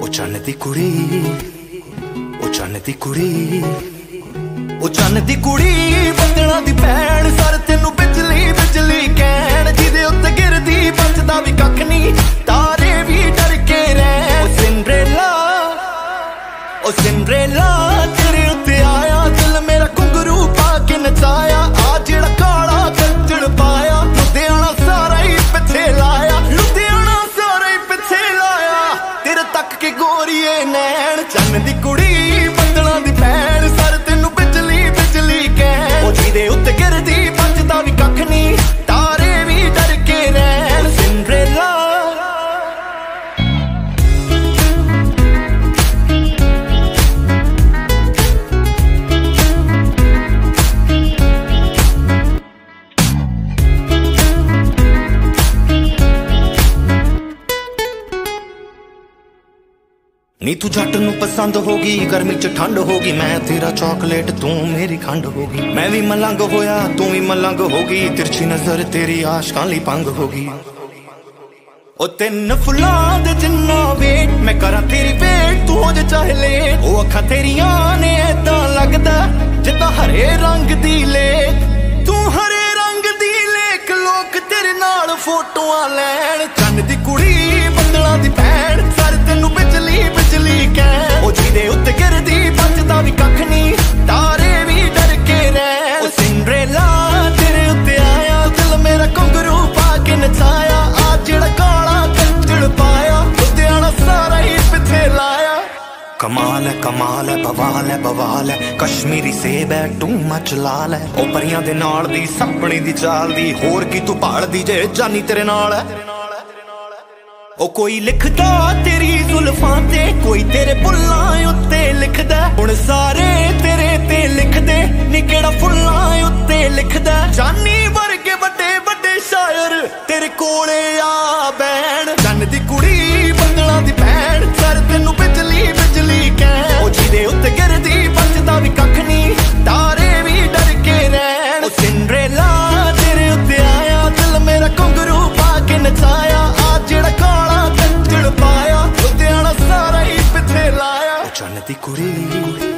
ਉਹ ਚੰਨ ਦੀ ਕੁੜੀ ਉਹ ਚੰਨ ਦੀ ਕੁੜੀ ਉਹ ਚੰਨ ਦੀ ਕੁੜੀ, ਬੱਦਲਾਂ ਦੀ ਭੈਣ, ਸਰ ਤੈਨੂੰ ਬਿਜਲੀ ਬਿਜਲੀ ਕਹਿਣ, ਜਿਹਦੇ ਉੱਤੇ ਗਿਰਦੀ, ਬਚਦਾ ਵੀ ਕੱਖ ਨਹੀਂ, ਤਾਰੇ ਵੀ ਡਰ ਕੇ ਰਹਿ ਉਹ ਸਿੰਡਰੇਲਾ ਉਹ ਸਿੰਡਰੇਲਾ ਚੰਨ ਦੀ ਕੁੜੀ ਨੀ ਤੂੰ ਜੱਟ ਨੂੰ ਪਸੰਦ ਹੋ ਗਈ ਗਰਮੀ ਚ ਠੰਡ ਹੋ ਗਈ ਮੈਂ ਤੇਰਾ ਚਾਕਲੇਟ ਤੂੰ ਮੇਰੀ ਖੰਡ ਹੋ ਗਈ ਮੈਂ ਵੀ ਮਲੰਗ ਹੋਇਆ, ਤੂੰ ਵੀ ਮਲੰਗ ਹੋ ਗਈ ਤਿਰਛੀ ਨਜ਼ਰ ਤੇਰੀ ਆਸ਼ਕਾਂ ਲਈ ਪੰਗ ਹੋ ਗਈ ਉਹ ਤਿੰਨ ਫੁੱਲਾਂ ਦੇ ਜਿੰਨਾ ਵੇਟ, ਮੈਂ ਕਰਾਂ ਤੇਰੀ ਵੇਟ ਤੂੰ ਹੋ ਜਾ ਚਾਹੇ ਲੈ ਉਹ ਅੱਖਾਂ ਤੇਰੀਆਂ ਨੇ ਏਦਾਂ ਲੱਗਦਾ, ਜਿੱਦਾਂ ਹਰੇ ਰੰਗ ਦੀ ਲੇਕ ਤੂੰ ਹਰੇ ਰੰਗ ਦੀ ਲੇਕ ਲੋਕ ਤੇਰੇ ਨਾਲ ਫੋਟੋਆਂ ਲੈਣ। ਚੰਨ ਦੀ ਕੁੜੀ, ਬੱਦਲਾਂ ਦੀ ਕਮਾਲ ਹੈ, ਬਵਾਲ ਹੈ। ਕਸ਼ਮੀਰੀ ਸੇਬ ਹੈ ਟੂ ਮਚ ਲਾਲ ਹੈ। ਉਹ ਪਰੀਆਂ ਦੇ ਨਾਲ ਦੀ ਸੱਪਣੀ ਦੀ ਚਾਲ ਦੀ, ਹੋਰ ਕੀ ਤੂੰ ਭਾਲਦੀ ਜੇ ਜਾਨੀ ਤੇਰੇ ਨਾਲ ਹੈ। ਉਹ ਕੋਈ ਲਿਖਦਾ ਤੇਰੀ ਜ਼ੁਲਫਾਂ ਤੇ, ਕੋਈ ਤੇਰੇ ਬੁੱਲਾਂ ਉੱਤੇ ਲਿਖਦਾ। ਹੁਣ ਸਾਰੇ ਤੇਰੇ ਤੇ ਲਿਖਦੇ ਨੀ ਕਿਹੜਾ ਫੁੱਲਾਂ ਉੱਤੇ ਲਿਖਦਾ। ਜਾਨੀ ਵਰਗੇ ਵੱਡੇ ਵੱਡੇ ਸ਼ਾਇਰ ਤੇਰੇ ਕੋਲੇ ਆ ਬੈਣ। ਚੰਨ ਦੀ ਕੁੜੀ čarne ti koreni. koreni.